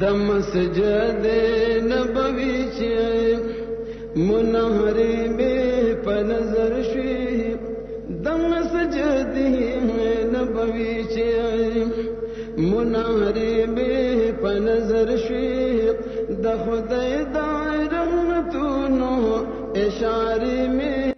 د مسجد نبوي چې منهر به په نظر شي د مسجد نبوي چې منهر به په نظر شي د خدای د رحمتونو اشاره می